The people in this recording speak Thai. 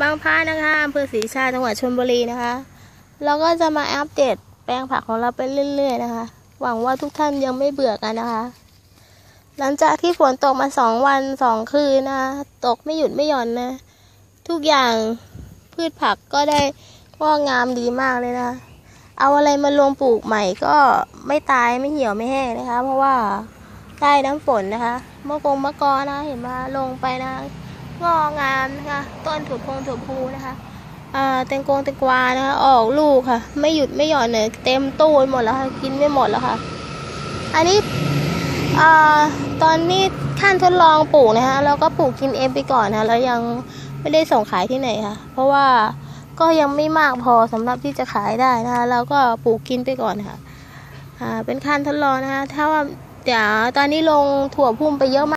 บางพระนะคะอำเภอศรีชาจังหวัดชลบุรีนะคะ เราก็จะมาอัปเดตแปลงผักของเราไปเรื่อย ๆ นะคะ หวังว่าทุกท่านยังไม่เบื่อกันนะคะ หลังจากที่ฝนตกมาสองวันสองคืนนะตกไม่หยุดไม่หย่อนนะ ทุกอย่างพืชผักก็ได้งอกงามดีมากเลยนะเอาอะไรมาลงปลูกใหม่ก็ไม่ตายไม่เหี่ยวไม่แห้งนะคะ เพราะว่าได้น้ำฝนนะคะมะกงมะกอนะเห็นมาลงไปนะ งอกงามนะคะ ต้นถั่วพงถั่วพูนะคะอ่าแตงกงแตงกวานะคะ ออกลูกค่ะ ไม่หยุดไม่หย่อนเลยเต็มตู้หมดแล้วค่ะ กินไม่หมดแล้วค่ะ อันนี้อ่าตอนนี้ขั้นทดลองปลูกนะคะเราก็ปลูกกินเองไปก่อนนะแล้วยังไม่ได้ส่งขายที่ไหนค่ะ เพราะว่าก็ยังไม่มากพอสำหรับที่จะขายได้นะคะเราก็ปลูกกินไปก่อนค่ะอ่าเป็นขั้นทดลองนะคะ ถ้าว่าเดี๋ยวตอนนี้ลงถั่วพุ่มไปเยอะมาก